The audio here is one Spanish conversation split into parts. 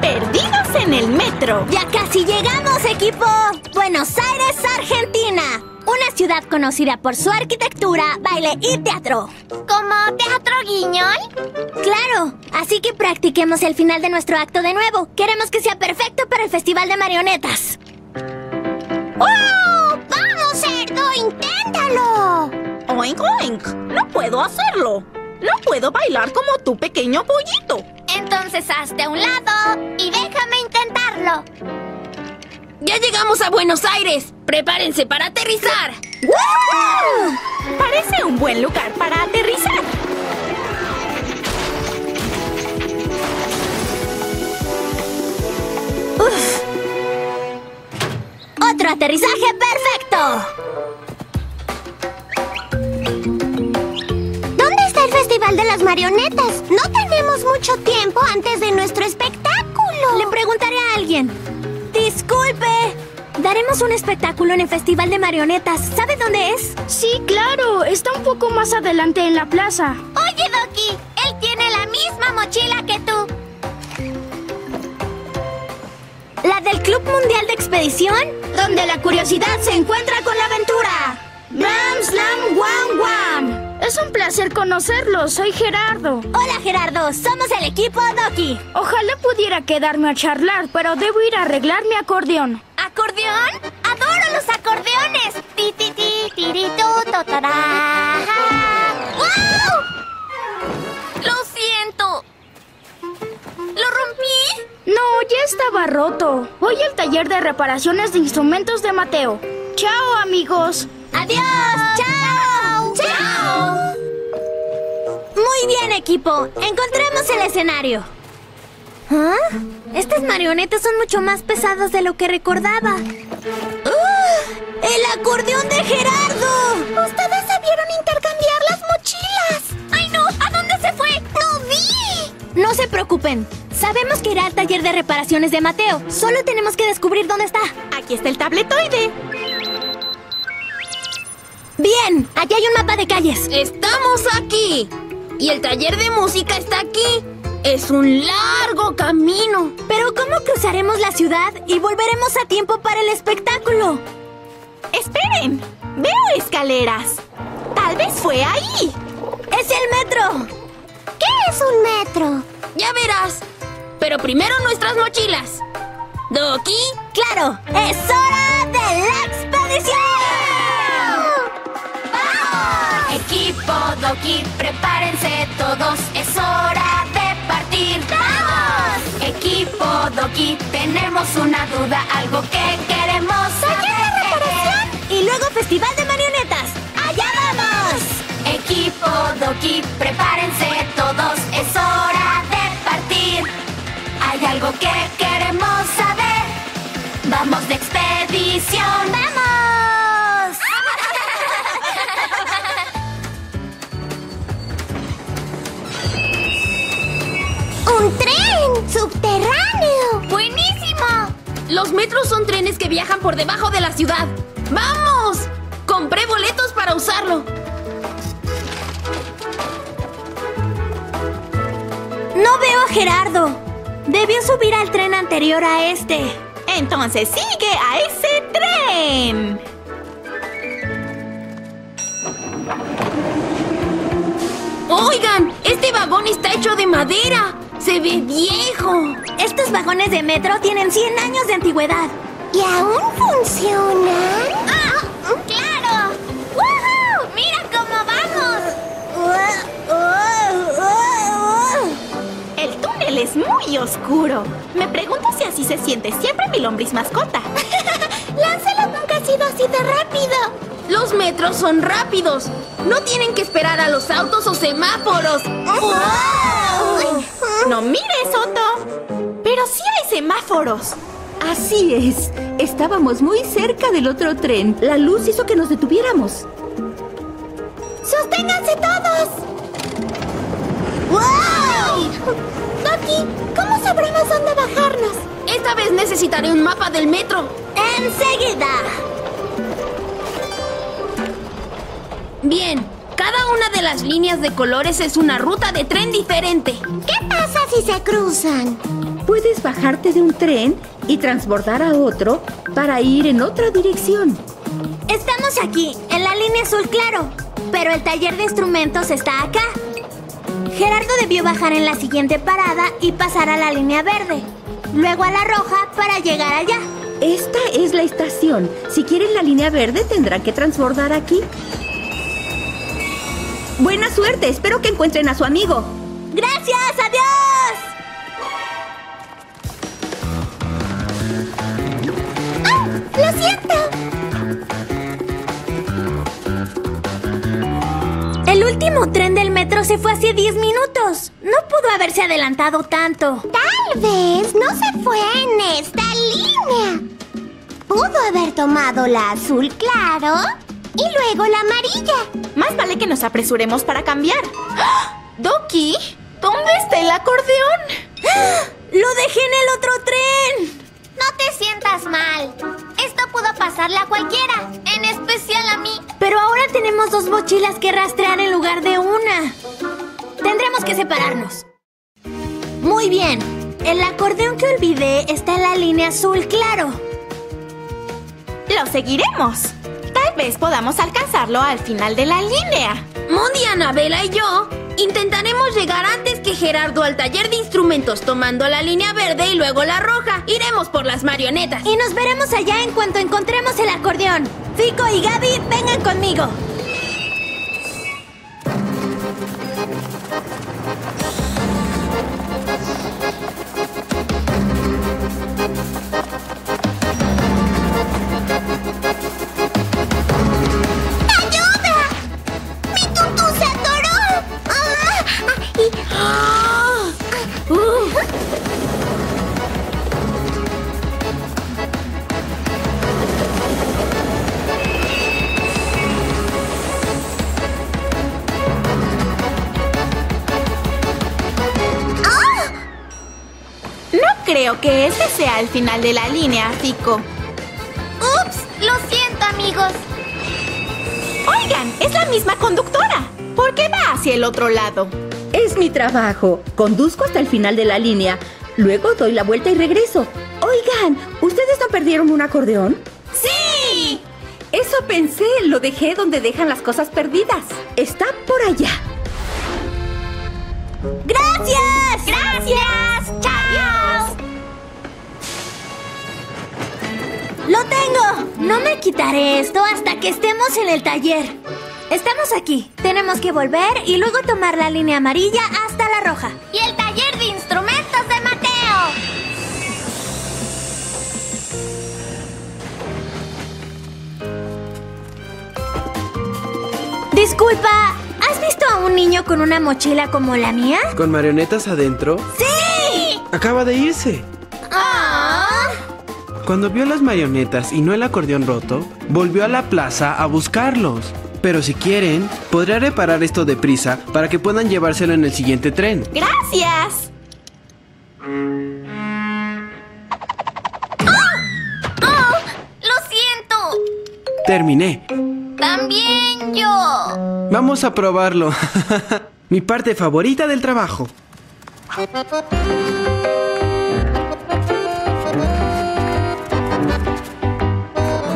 Perdidos en el metro. ¡Ya casi llegamos, equipo! Buenos Aires, Argentina. Una ciudad conocida por su arquitectura, baile y teatro. ¿Como teatro guiñol? Claro, así que practiquemos el final de nuestro acto de nuevo. Queremos que sea perfecto para el Festival de Marionetas. ¡Oh! ¡Vamos, cerdo! ¡Inténtalo! Oink, oink. No puedo hacerlo. No puedo bailar como tu pequeño pollito. Entonces hazte a un lado y déjame intentarlo. ¡Ya llegamos a Buenos Aires! ¡Prepárense para aterrizar! Parece un buen lugar para aterrizar. Alguien. Disculpe. Daremos un espectáculo en el Festival de Marionetas. ¿Sabe dónde es? Sí, claro. Está un poco más adelante en la plaza. Oye, Doki, él tiene la misma mochila que tú. ¿La del Club Mundial de Expedición? Donde la curiosidad se encuentra con la aventura. Es un placer conocerlo. Soy Gerardo. Hola, Gerardo. Somos el equipo Doki. Ojalá pudiera quedarme a charlar, pero debo ir a arreglar mi acordeón. ¿Acordeón? ¡Adoro los acordeones! Ti, ti, ti. ¡Wow! Lo siento. ¿Lo rompí? No, ya estaba roto. Voy al taller de reparaciones de instrumentos de Mateo. Chao, amigos. ¡Adiós! Muy bien, equipo. Encontremos el escenario. ¿Ah? Estas marionetas son mucho más pesadas de lo que recordaba. ¡Ah! ¡El acordeón de Gerardo! Ustedes debieron intercambiar las mochilas. ¡Ay, no! ¿A dónde se fue? ¡No vi! No se preocupen. Sabemos que irá al taller de reparaciones de Mateo. Solo tenemos que descubrir dónde está. Aquí está el tabletoide. Bien, aquí hay un mapa de calles. ¡Estamos aquí! Y el taller de música está aquí. Es un largo camino. Pero ¿cómo cruzaremos la ciudad y volveremos a tiempo para el espectáculo? Esperen. Veo escaleras. Tal vez fue ahí. ¡Es el metro! ¿Qué es un metro? Ya verás. Pero primero nuestras mochilas. Doki, ¡Claro! ¡Es hora de la expedición! Prepárense todos, es hora de partir. ¡Vamos! Equipo Doki, tenemos una duda, algo que subterráneo! ¡Buenísimo! los metros son trenes que viajan por debajo de la ciudad. ¡Vamos! Compré boletos para usarlo. No veo a Gerardo. Debió subir al tren anterior a este. Entonces sigue a ese tren. Oigan, este vagón está hecho de madera. Se ve viejo. Estos vagones de metro tienen 100 años de antigüedad. ¿Y aún funcionan? ¡Ah! ¡Claro! ¡Woohoo! ¡Mira cómo vamos! El túnel es muy oscuro. Me pregunto si así se siente siempre mi lombriz mascota. ¡Lancelot nunca ha sido así de rápido! Los metros son rápidos. No tienen que esperar a los autos o semáforos. No mires, Otto. Pero sí hay semáforos. Así es. Estábamos muy cerca del otro tren. La luz hizo que nos detuviéramos. ¡Sosténganse todos! ¡Wow! Doki, ¿cómo sabremos dónde bajarnos? Esta vez necesitaré un mapa del metro. ¡Enseguida! Bien, cada una de las líneas de colores es una ruta de tren diferente. ¿Qué pasa si se cruzan? puedes bajarte de un tren y transbordar a otro para ir en otra dirección. Estamos aquí, en la línea azul claro, pero el taller de instrumentos está acá. Gerardo debió bajar en la siguiente parada y pasar a la línea verde, luego a la roja para llegar allá. Esta es la estación. Si quieren la línea verde, tendrán que transbordar aquí. Buena suerte. Espero que encuentren a su amigo. ¡Gracias! ¡Adiós! ¡Ah! ¡Lo siento! El último tren del metro se fue hace 10 minutos. No pudo haberse adelantado tanto. Tal vez no se fue en esta línea. Pudo haber tomado la azul claro y luego la amarilla. Más vale que nos apresuremos para cambiar. ¡Ah! Doki, ¿dónde está el acordeón? ¡Lo dejé en el otro tren! No te sientas mal. Esto pudo pasarle a cualquiera, en especial a mí. Pero ahora tenemos dos mochilas que rastrear en lugar de una. Tendremos que separarnos. Muy bien. El acordeón que olvidé está en la línea azul claro. Lo seguiremos. Vez podamos alcanzarlo al final de la línea. Mondi, Anabela y yo intentaremos llegar antes que Gerardo al taller de instrumentos tomando la línea verde y luego la roja. Iremos por las marionetas. Y nos veremos allá en cuanto encontremos el acordeón. Fico y Gaby, vengan conmigo. Creo que este sea el final de la línea, Fico. ¡Ups! Lo siento, amigos. Oigan, es la misma conductora. ¿Por qué va hacia el otro lado? Es mi trabajo. Conduzco hasta el final de la línea. Luego doy la vuelta y regreso. Oigan, ¿ustedes no perdieron un acordeón? ¡Sí! Eso pensé. Lo dejé donde dejan las cosas perdidas. Está por allá. ¡Gracias! ¡Gracias! Quitaré esto hasta que estemos en el taller. Estamos aquí. Tenemos que volver y luego tomar la línea amarilla hasta la roja. Y el taller de instrumentos de Mateo. Disculpa, ¿has visto a un niño con una mochila como la mía? ¿Con marionetas adentro? ¡Sí! Acaba de irse. Cuando vio las marionetas y no el acordeón roto, volvió a la plaza a buscarlos. Pero si quieren, podría reparar esto deprisa para que puedan llevárselo en el siguiente tren. ¡Gracias! ¡Oh! ¡Lo siento! Terminé. También yo. Vamos a probarlo. Mi parte favorita del trabajo.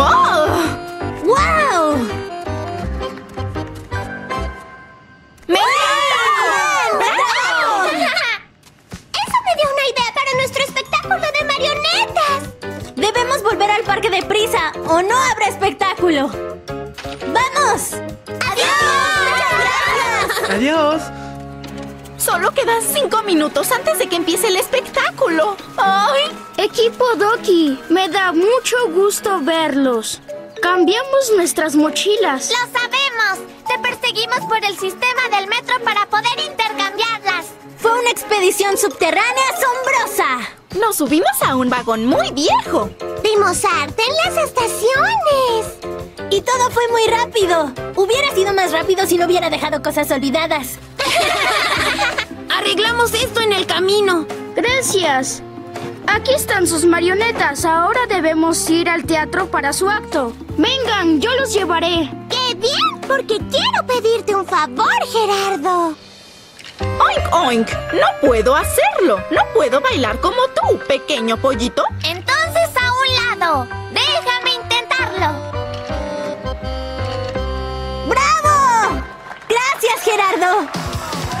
¡Oh! Solo quedan cinco minutos antes de que empiece el espectáculo. ¡Ay! Equipo Doki, me da mucho gusto verlos. Cambiamos nuestras mochilas. Lo sabemos. Te perseguimos por el sistema del metro para poder intercambiarlas. Fue una expedición subterránea asombrosa. Nos subimos a un vagón muy viejo. Vimos arte en las estaciones. Y todo fue muy rápido. Hubiera sido más rápido si no hubiera dejado cosas olvidadas. Arreglamos esto en el camino. Gracias. Aquí están sus marionetas. Ahora debemos ir al teatro para su acto. Vengan, yo los llevaré. ¡Qué bien! Porque quiero pedirte un favor, Gerardo. Oink, oink. No puedo hacerlo. No puedo bailar como tú, pequeño pollito. Entonces a un lado. Déjame intentarlo. ¡Bravo! Gracias, Gerardo.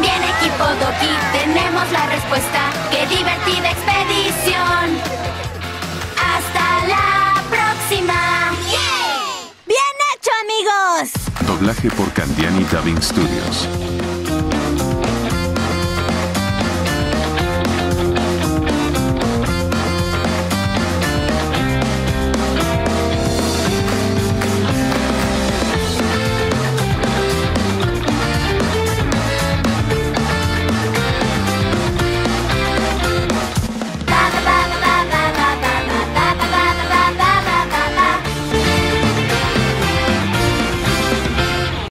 Bien equipo Doki, tenemos la respuesta. ¡Qué divertida expedición! ¡Hasta la próxima! ¡Bien hecho, amigos! Doblaje por Candiani Dubbing Studios.